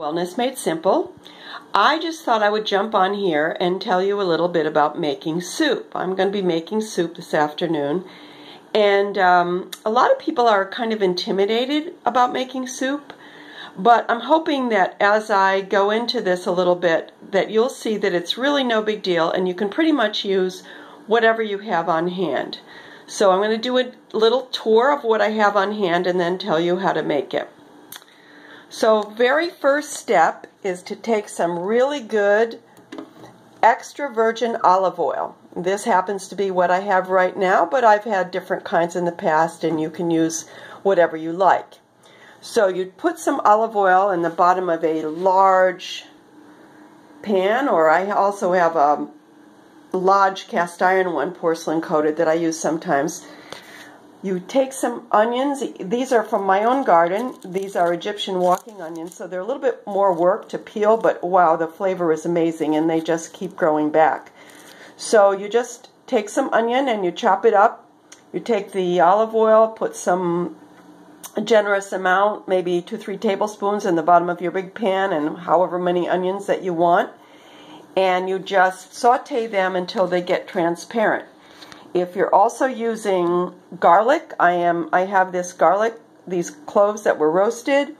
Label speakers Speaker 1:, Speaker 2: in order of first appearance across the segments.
Speaker 1: Wellness Made Simple. I just thought I would jump on here and tell you a little bit about making soup. I'm going to be making soup this afternoon. And um, a lot of people are kind of intimidated about making soup. But I'm hoping that as I go into this a little bit, that you'll see that it's really no big deal and you can pretty much use whatever you have on hand. So I'm going to do a little tour of what I have on hand and then tell you how to make it. So very first step is to take some really good extra virgin olive oil. This happens to be what I have right now, but I've had different kinds in the past and you can use whatever you like. So you'd put some olive oil in the bottom of a large pan, or I also have a large cast iron one, porcelain coated, that I use sometimes. You take some onions. These are from my own garden. These are Egyptian walking onions, so they're a little bit more work to peel, but wow, the flavor is amazing, and they just keep growing back. So you just take some onion and you chop it up. You take the olive oil, put some generous amount, maybe two, three tablespoons in the bottom of your big pan, and however many onions that you want. And you just saute them until they get transparent. If you're also using garlic, I am I have this garlic, these cloves that were roasted,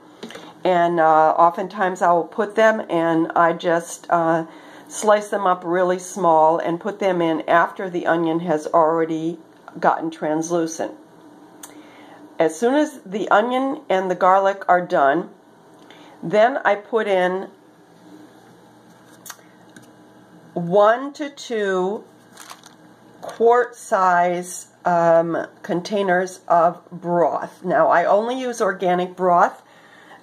Speaker 1: and uh, oftentimes I will put them and I just uh, slice them up really small and put them in after the onion has already gotten translucent. As soon as the onion and the garlic are done, then I put in one to two quart size um, containers of broth. Now, I only use organic broth.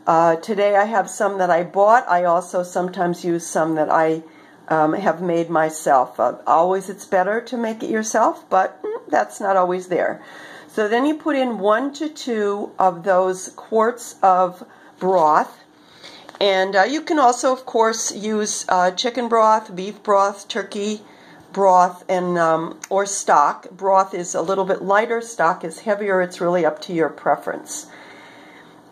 Speaker 1: Uh, today I have some that I bought. I also sometimes use some that I um, have made myself. Uh, always it's better to make it yourself, but mm, that's not always there. So then you put in one to two of those quarts of broth. And uh, you can also, of course, use uh, chicken broth, beef broth, turkey broth and um, or stock. Broth is a little bit lighter, stock is heavier. It's really up to your preference.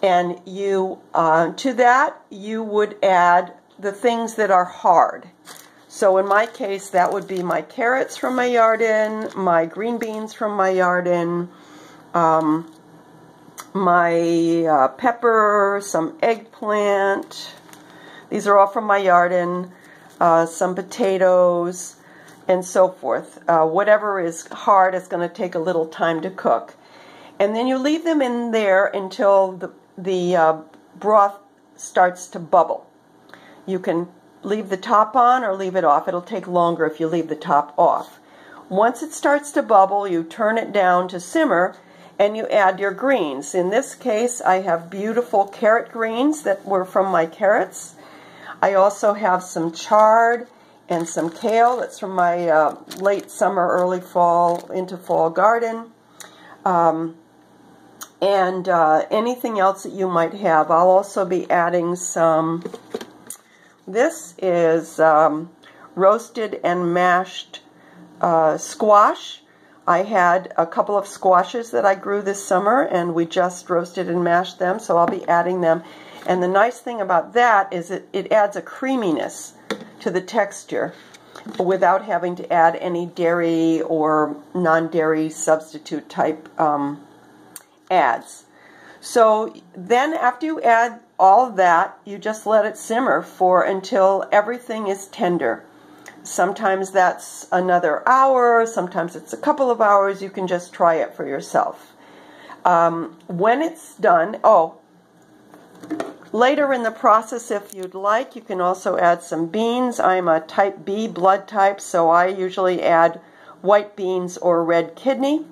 Speaker 1: And you uh, to that you would add the things that are hard. So in my case, that would be my carrots from my garden, my green beans from my garden, um, my uh, pepper, some eggplant. These are all from my garden. Uh, some potatoes, and so forth. Uh, whatever is hard is going to take a little time to cook. And then you leave them in there until the, the uh, broth starts to bubble. You can leave the top on or leave it off. It'll take longer if you leave the top off. Once it starts to bubble, you turn it down to simmer and you add your greens. In this case, I have beautiful carrot greens that were from my carrots. I also have some chard and some kale. That's from my uh, late summer, early fall, into fall garden. Um, and uh, anything else that you might have. I'll also be adding some, this is um, roasted and mashed uh, squash. I had a couple of squashes that I grew this summer and we just roasted and mashed them, so I'll be adding them. And the nice thing about that is it, it adds a creaminess to the texture without having to add any dairy or non-dairy substitute type um, adds. So then after you add all that, you just let it simmer for until everything is tender. Sometimes that's another hour, sometimes it's a couple of hours. You can just try it for yourself. Um, when it's done, oh, Later in the process, if you'd like, you can also add some beans. I'm a type B blood type, so I usually add white beans or red kidney.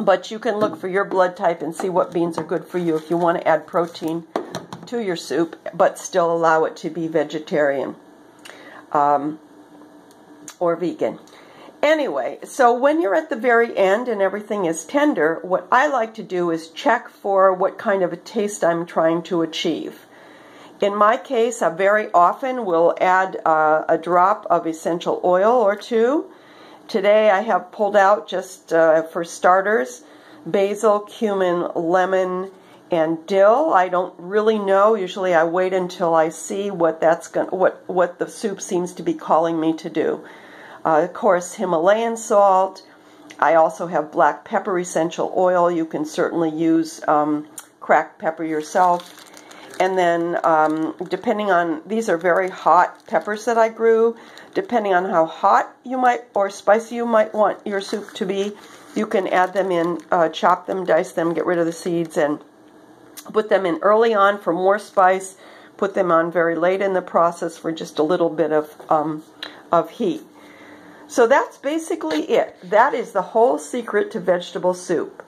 Speaker 1: But you can look for your blood type and see what beans are good for you if you want to add protein to your soup, but still allow it to be vegetarian um, or vegan. Anyway, so when you're at the very end and everything is tender, what I like to do is check for what kind of a taste I'm trying to achieve. In my case, I very often will add uh, a drop of essential oil or two. Today I have pulled out just uh, for starters basil, cumin, lemon, and dill. I don't really know. Usually I wait until I see what that's going what what the soup seems to be calling me to do. Uh, of course, Himalayan salt. I also have black pepper essential oil. You can certainly use um, cracked pepper yourself. And then, um, depending on, these are very hot peppers that I grew. Depending on how hot you might, or spicy you might want your soup to be, you can add them in, uh, chop them, dice them, get rid of the seeds, and put them in early on for more spice. Put them on very late in the process for just a little bit of, um, of heat. So that's basically it. That is the whole secret to vegetable soup.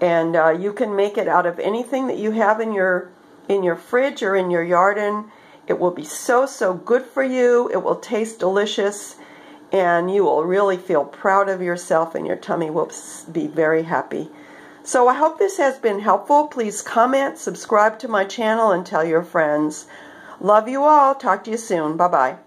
Speaker 1: And uh, you can make it out of anything that you have in your in your fridge or in your garden. It will be so, so good for you. It will taste delicious and you will really feel proud of yourself and your tummy will be very happy. So I hope this has been helpful. Please comment, subscribe to my channel, and tell your friends. Love you all. Talk to you soon. Bye-bye.